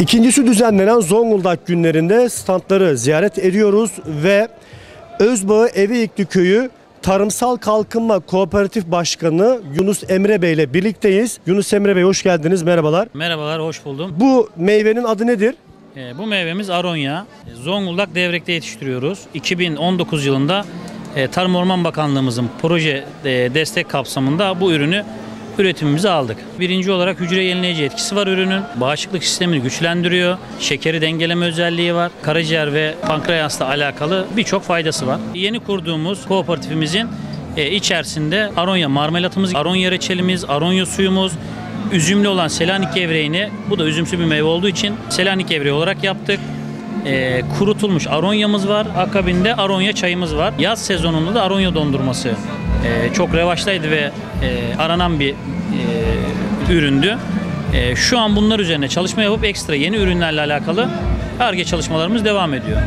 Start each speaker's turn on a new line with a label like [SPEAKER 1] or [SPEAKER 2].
[SPEAKER 1] İkincisi düzenlenen Zonguldak günlerinde standları ziyaret ediyoruz ve Özbağı Eviikli Köyü Tarımsal Kalkınma Kooperatif Başkanı Yunus Emre Bey ile birlikteyiz. Yunus Emre Bey hoş geldiniz, merhabalar.
[SPEAKER 2] Merhabalar, hoş buldum.
[SPEAKER 1] Bu meyvenin adı nedir?
[SPEAKER 2] Ee, bu meyvemiz aronya. Zonguldak Devrek'te yetiştiriyoruz. 2019 yılında e, Tarım Orman Bakanlığımızın proje e, destek kapsamında bu ürünü üretimimize aldık. Birinci olarak hücre yenileyici etkisi var ürünün. Bağışıklık sistemini güçlendiriyor. Şekeri dengeleme özelliği var. Karaciğer ve pankreasla alakalı birçok faydası var. Yeni kurduğumuz kooperatifimizin e, içerisinde aronya marmelatımız, aronya reçelimiz, aronya suyumuz, üzümlü olan Selanik gevreğini, bu da üzümsü bir meyve olduğu için Selanik gevreği olarak yaptık. Ee, kurutulmuş aronyamız var. Akabinde aronya çayımız var. Yaz sezonunda da aronya dondurması ee, çok revaçtaydı ve e, aranan bir e, üründü. E, şu an bunlar üzerine çalışma yapıp ekstra yeni ürünlerle alakalı ARGE çalışmalarımız devam ediyor.